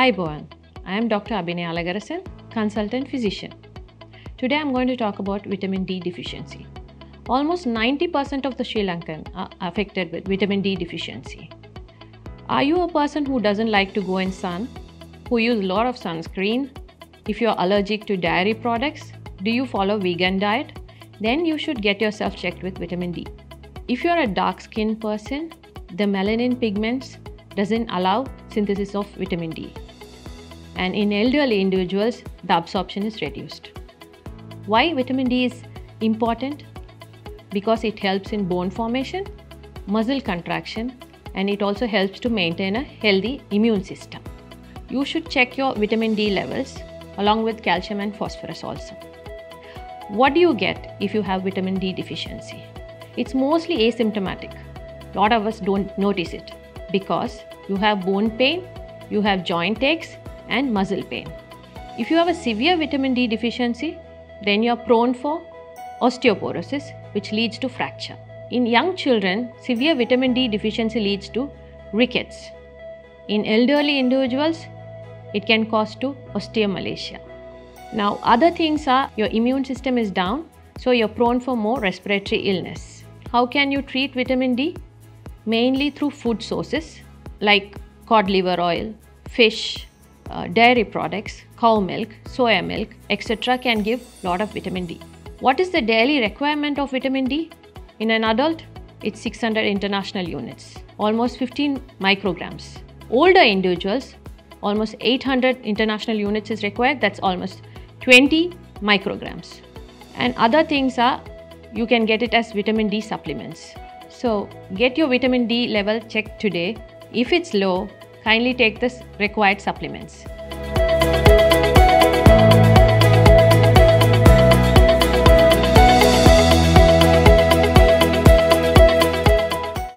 Ayubowan. I am Dr. Abinaya Alagarasan, consultant physician. Today I am going to talk about vitamin D deficiency. Almost 90% of the Sri Lankan are affected with vitamin D deficiency. Are you a person who doesn't like to go in sun, who use a lot of sunscreen? If you are allergic to dairy products, do you follow vegan diet? Then you should get yourself checked with vitamin D. If you are a dark skinned person, the melanin pigments doesn't allow synthesis of vitamin D. And in elderly individuals, the absorption is reduced. Why vitamin D is important? Because it helps in bone formation, muscle contraction, and it also helps to maintain a healthy immune system. You should check your vitamin D levels along with calcium and phosphorus also. What do you get if you have vitamin D deficiency? It's mostly asymptomatic. A lot of us don't notice it because you have bone pain, you have joint aches, and muscle pain. If you have a severe vitamin D deficiency, then you're prone for osteoporosis, which leads to fracture. In young children, severe vitamin D deficiency leads to rickets. In elderly individuals, it can cause to osteomalacia. Now, other things are your immune system is down, so you're prone for more respiratory illness. How can you treat vitamin D? Mainly through food sources like cod liver oil, fish, uh, dairy products, cow milk, soya milk, etc. can give lot of vitamin D. What is the daily requirement of vitamin D? In an adult, it's 600 international units, almost 15 micrograms. Older individuals, almost 800 international units is required, that's almost 20 micrograms. And other things are you can get it as vitamin D supplements. So, get your vitamin D level checked today. If it's low, kindly take the required supplements.